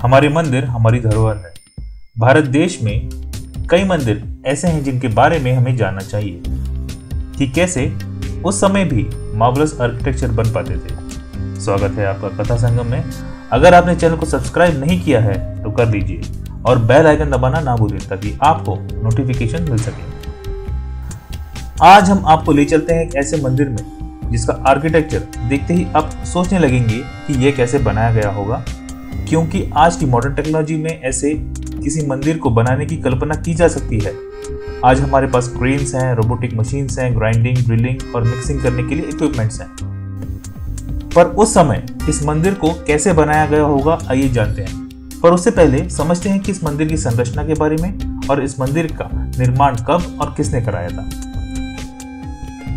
हमारे मंदिर, हमारी धरोहर है। भारत देश में कई मंदिर ऐसे हैं जिनके बारे में हमें जानना चाहिए कि कैसे उस समय भी मार्वलस आर्किटेक्चर बन पाते थे। स्वागत है आपका कथा संगम में। अगर आपने चैनल को सब्सक्राइब नहीं किया है तो कर लीजिए और बेल आइकन दबाना ना भूलें ताकि आपको नोटिफिकेशन मिल सके। आज हम आपको ले चलते हैं एक ऐसे मंदिर में जिसका आर्किटेक्चर देखते ही आप सोचने लगेंगे कि यह कैसे बनाया गया होगा। क्योंकि आज की मॉडर्न टेक्नोलॉजी में ऐसे किसी मंदिर को बनाने की कल्पना की जा सकती है। आज हमारे पास क्रेन्स हैं रोबोटिक मशीन्स हैं ग्राइंडिंग ड्रिलिंग और मिक्सिंग करने के लिए इक्विपमेंट्स हैं। पर उस समय इस मंदिर को कैसे बनाया गया होगा, आइए जानते हैं। पर उससे पहले समझते हैं कि इस मंदिर की संरचना के बारे में और इस मंदिर का निर्माण कब और किसने कराया था।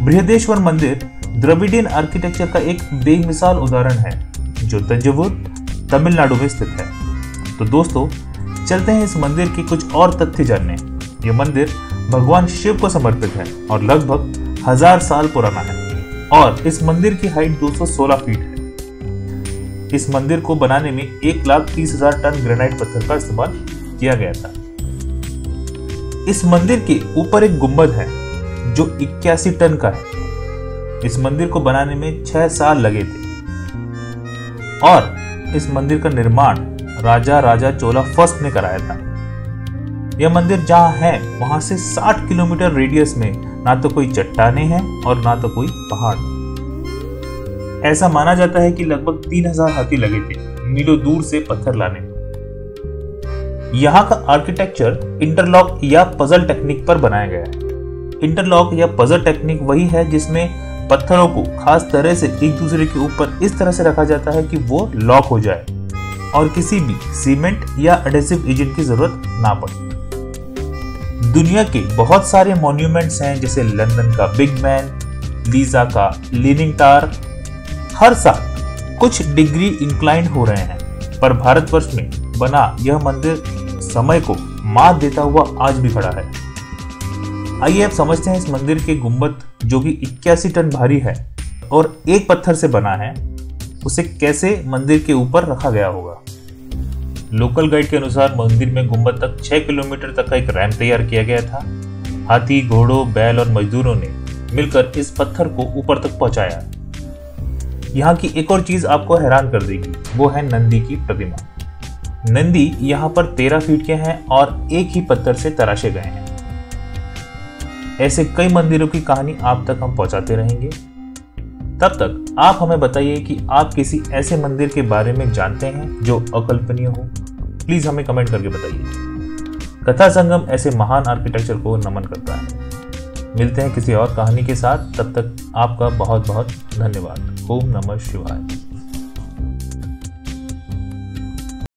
बृहदेश्वर मंदिर द्रविडियन आर्किटेक्चर का एक बेमिसाल उदाहरण है, जो तंजवुर तमिलनाडु में स्थित है। तो दोस्तों, चलते हैं इस मंदिर के कुछ और तथ्य जानने। यह मंदिर भगवान शिव को समर्पित है और लगभग हज़ार साल पुराना है और इस मंदिर की हाइट 216 फीट है। इस मंदिर को बनाने में एक लाख तीस हज़ार टन ग्रेनाइट पत्थर का इस्तेमाल किया गया था। इस मंदिर के ऊपर एक गुंबद है, जो इक्यासी टन का है। इस मंदिर को बनाने में छह साल लगे थे। और इस मंदिर का निर्माण राजा राजा चोला फ़र्स्ट ने कराया था। यह मंदिर जहाँ है, वहाँ से 60 किलोमीटर रेडियस में ना तो कोई चट्टाने हैं और ना तो कोई पहाड़। ऐसा माना जाता है कि लगभग 3000 हाथी लगे थे, मीलों दूर से पत्थर लाने। यहाँ का आर्किटेक्चर इंटरलॉक या पजल टेक्निक पर बनाया गया है। इंटरलॉक या पजल टेक्निक वही है जिसमें पत्थरों को खास तरह से एक दूसरे के ऊपर इस तरह से रखा जाता है कि वो लॉक हो जाए और किसी भी सीमेंट या एडेसिव एजेंट की ज़रूरत ना पड़े। दुनिया के बहुत सारे मॉन्यूमेंट्स हैं, जैसे लंदन का बिग मैन लीजा का लीनिंग टार हर साल कुछ डिग्री इंक्लाइन हो रहे हैं, पर भारतवर्ष में बना यह मंदिर समय को मात देता हुआ आज भी खड़ा है। आइए आप समझते हैं इस मंदिर के गुंबद, जो कि इक्यासी टन भारी है और एक पत्थर से बना है। उसे कैसे मंदिर के ऊपर रखा गया होगा? लोकल गाइड के अनुसार मंदिर में गुंबद तक 6 किलोमीटर तक का एक रैंप तैयार किया गया था। हाथी, घोड़ों, बैल और मजदूरों ने मिलकर इस पत्थर को ऊपर तक पहुँचाया। यहाँ की एक और चीज़ आपको हैरान कर देगी, वो है नंदी की प्रतिमा। नंदी यहाँ पर तेरह फीट के हैं और एक ही पत्थर से तराशे गए हैं। ऐसे कई मंदिरों की कहानी आप तक हम पहुंचाते रहेंगे। तब तक आप हमें बताइए कि आप किसी ऐसे मंदिर के बारे में जानते हैं जो अकल्पनीय हो। प्लीज़ हमें कमेंट करके बताइए। कथा संगम ऐसे महान आर्किटेक्चर को नमन करता है। मिलते हैं किसी और कहानी के साथ। तब तक आपका बहुत बहुत धन्यवाद। ओम नमः शिवाय।